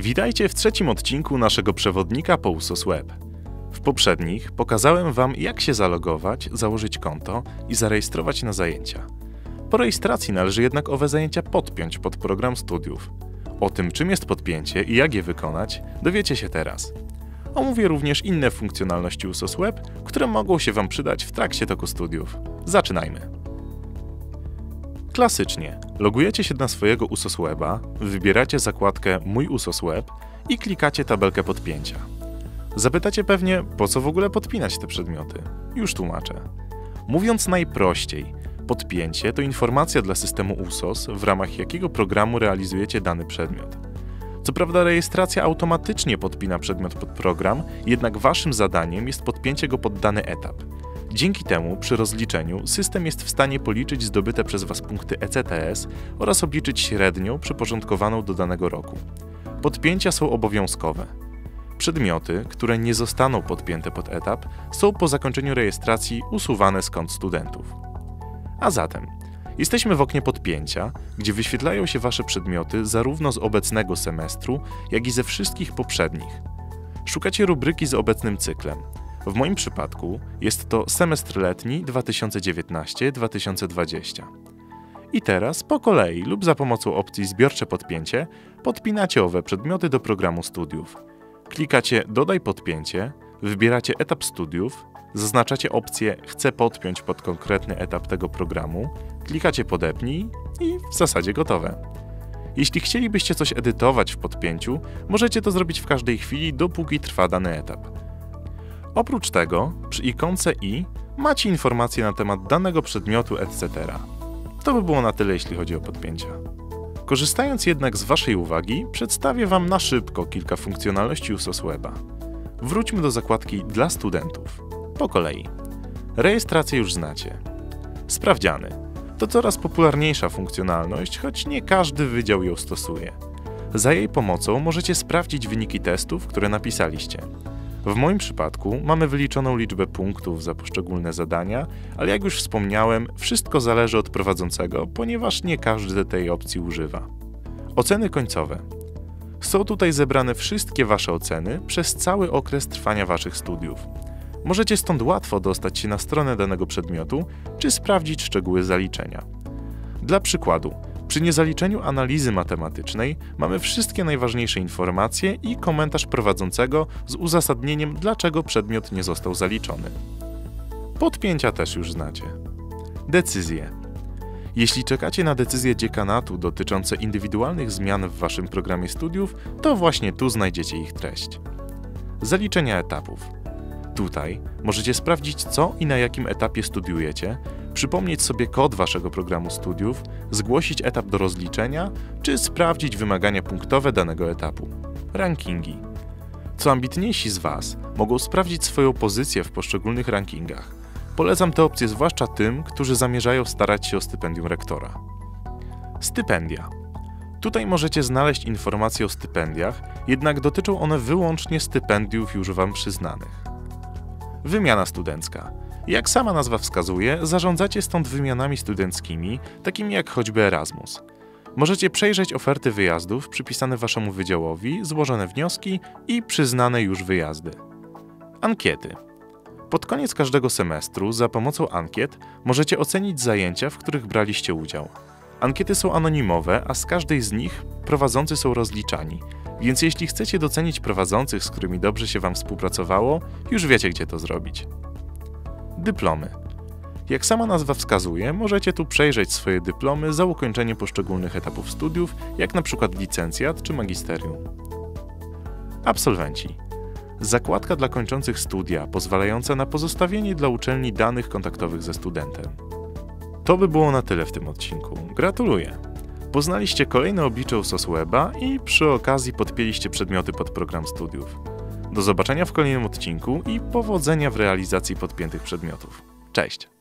Witajcie w trzecim odcinku naszego przewodnika po USOS Web. W poprzednich pokazałem Wam, jak się zalogować, założyć konto i zarejestrować na zajęcia. Po rejestracji należy jednak owe zajęcia podpiąć pod program studiów. O tym, czym jest podpięcie i jak je wykonać, dowiecie się teraz. Omówię również inne funkcjonalności USOS Web, które mogą się Wam przydać w trakcie toku studiów. Zaczynajmy! Klasycznie, logujecie się na swojego USOS Weba, wybieracie zakładkę Mój USOS Web i klikacie tabelkę podpięcia. Zapytacie pewnie, po co w ogóle podpinać te przedmioty? Już tłumaczę. Mówiąc najprościej, podpięcie to informacja dla systemu USOS, w ramach jakiego programu realizujecie dany przedmiot. Co prawda rejestracja automatycznie podpina przedmiot pod program, jednak waszym zadaniem jest podpięcie go pod dany etap – Dzięki temu przy rozliczeniu system jest w stanie policzyć zdobyte przez Was punkty ECTS oraz obliczyć średnią przyporządkowaną do danego roku. Podpięcia są obowiązkowe. Przedmioty, które nie zostaną podpięte pod etap, są po zakończeniu rejestracji usuwane z kont studentów. A zatem, jesteśmy w oknie podpięcia, gdzie wyświetlają się Wasze przedmioty zarówno z obecnego semestru, jak i ze wszystkich poprzednich. Szukacie rubryki z obecnym cyklem, w moim przypadku jest to semestr letni 2019-2020. I teraz po kolei lub za pomocą opcji Zbiorcze podpięcie podpinacie owe przedmioty do programu studiów. Klikacie Dodaj podpięcie, wybieracie etap studiów, zaznaczacie opcję Chcę podpiąć pod konkretny etap tego programu, klikacie Podepnij i w zasadzie gotowe. Jeśli chcielibyście coś edytować w podpięciu, możecie to zrobić w każdej chwili, dopóki trwa dany etap. Oprócz tego, przy ikonce i macie informacje na temat danego przedmiotu, etc. To by było na tyle, jeśli chodzi o podpięcia. Korzystając jednak z Waszej uwagi, przedstawię Wam na szybko kilka funkcjonalności USOS Weba. Wróćmy do zakładki dla studentów. Po kolei. Rejestrację już znacie. Sprawdziany. To coraz popularniejsza funkcjonalność, choć nie każdy wydział ją stosuje. Za jej pomocą możecie sprawdzić wyniki testów, które napisaliście. W moim przypadku mamy wyliczoną liczbę punktów za poszczególne zadania, ale jak już wspomniałem, wszystko zależy od prowadzącego, ponieważ nie każdy tej opcji używa. Oceny końcowe. Są tutaj zebrane wszystkie Wasze oceny przez cały okres trwania Waszych studiów. Możecie stąd łatwo dostać się na stronę danego przedmiotu czy sprawdzić szczegóły zaliczenia. Dla przykładu, przy niezaliczeniu analizy matematycznej mamy wszystkie najważniejsze informacje i komentarz prowadzącego z uzasadnieniem, dlaczego przedmiot nie został zaliczony. Podpięcia też już znacie. Decyzje. Jeśli czekacie na decyzje dziekanatu dotyczące indywidualnych zmian w waszym programie studiów, to właśnie tu znajdziecie ich treść. Zaliczenia etapów. Tutaj możecie sprawdzić, co i na jakim etapie studiujecie, przypomnieć sobie kod waszego programu studiów, zgłosić etap do rozliczenia, czy sprawdzić wymagania punktowe danego etapu. Rankingi. Co ambitniejsi z Was mogą sprawdzić swoją pozycję w poszczególnych rankingach. Polecam tę opcję zwłaszcza tym, którzy zamierzają starać się o stypendium rektora. Stypendia. Tutaj możecie znaleźć informacje o stypendiach, jednak dotyczą one wyłącznie stypendiów już Wam przyznanych. Wymiana studencka. Jak sama nazwa wskazuje, zarządzacie stąd wymianami studenckimi, takimi jak choćby Erasmus. Możecie przejrzeć oferty wyjazdów przypisane waszemu wydziałowi, złożone wnioski i przyznane już wyjazdy. Ankiety. Pod koniec każdego semestru za pomocą ankiet możecie ocenić zajęcia, w których braliście udział. Ankiety są anonimowe, a z każdej z nich prowadzący są rozliczani, więc jeśli chcecie docenić prowadzących, z którymi dobrze się Wam współpracowało, już wiecie, gdzie to zrobić. Dyplomy. Jak sama nazwa wskazuje, możecie tu przejrzeć swoje dyplomy za ukończenie poszczególnych etapów studiów, jak przykład licencjat czy magisterium. Absolwenci. Zakładka dla kończących studia, pozwalająca na pozostawienie dla uczelni danych kontaktowych ze studentem. To by było na tyle w tym odcinku. Gratuluję! Poznaliście kolejne oblicze Weba i przy okazji podpięliście przedmioty pod program studiów. Do zobaczenia w kolejnym odcinku i powodzenia w realizacji podpiętych przedmiotów. Cześć!